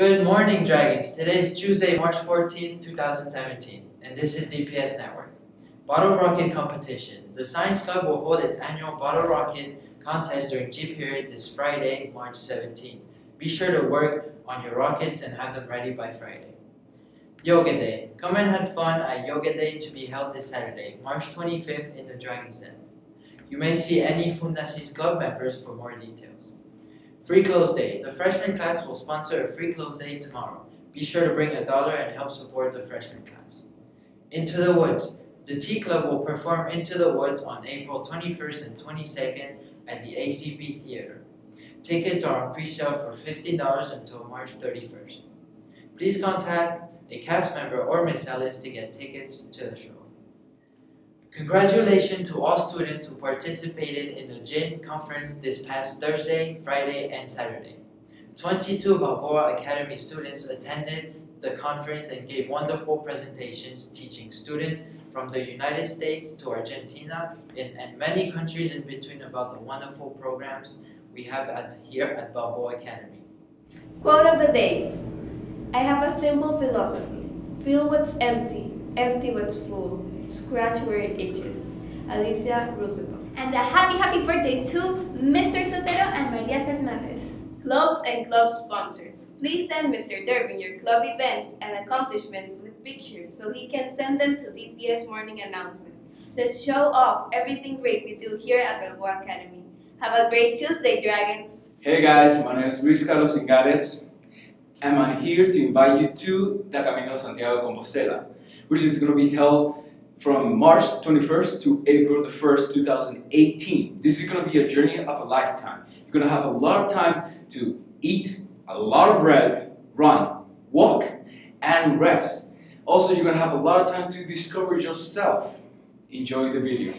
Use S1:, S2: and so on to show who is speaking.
S1: Good morning, Dragons. Today is Tuesday, March 14th, 2017, and this is DPS Network. Bottle Rocket Competition. The Science Club will hold its annual Bottle Rocket contest during G period this Friday, March 17th. Be sure to work on your rockets and have them ready by Friday. Yoga Day. Come and have fun at Yoga Day to be held this Saturday, March 25th in the Dragon's Den. You may see any Fundasis Club members for more details. Free Clothes Day. The freshman class will sponsor a free clothes day tomorrow. Be sure to bring a dollar and help support the freshman class. Into the Woods. The Tea Club will perform Into the Woods on April 21st and 22nd at the ACB Theater. Tickets are on pre-sale for $15 until March 31st. Please contact a cast member or Miss Ellis to get tickets to the show. Congratulations to all students who participated in the JIN conference this past Thursday, Friday, and Saturday. 22 Balboa Academy students attended the conference and gave wonderful presentations teaching students from the United States to Argentina and, and many countries in between about the wonderful programs we have at, here at Balboa Academy.
S2: Quote of the day I have a simple philosophy fill what's empty, empty what's full, scratch where it itches. Alicia Roosevelt.
S3: And a happy, happy birthday to Mr. Sotero and Maria Fernandez.
S2: Clubs and club sponsors. Please send Mr. Durbin your club events and accomplishments with pictures so he can send them to DPS morning announcements. Let's show off everything great we do here at Balboa Academy. Have a great Tuesday, Dragons!
S4: Hey guys, my name is Luis Carlos Ingares, and I'm here to invite you to the Camino de Santiago de Compostela, which is going to be held from March 21st to April the 1st, 2018. This is going to be a journey of a lifetime. You're going to have a lot of time to eat a lot of bread, run, walk, and rest. Also, you're going to have a lot of time to discover yourself. Enjoy the video.